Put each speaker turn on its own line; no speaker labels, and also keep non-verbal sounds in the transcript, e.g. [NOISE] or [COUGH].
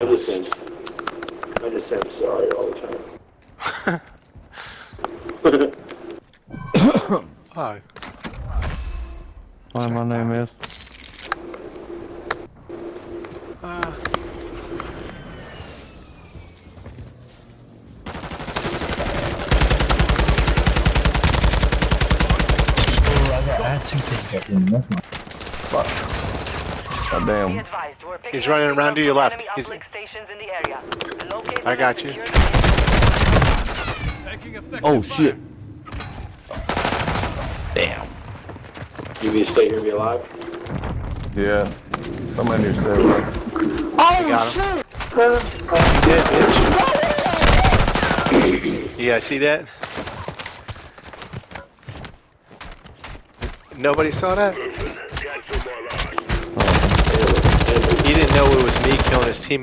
I just say I'm, just say I'm sorry all the time. [LAUGHS]
Hi.
Hi, my name is.
Uh,
Oh, I got I had two Oh,
God
Be
damn.
advised, we're picking
He's running around to your left. He's-
enemy stations in the area.
I got you.
Oh shit. Damn.
You need to stay here and be alive?
Yeah. Somebody needs to stay away.
Oh, got him. Yeah, bitch. Yeah, see that? Nobody saw that? It was me killing his teammate.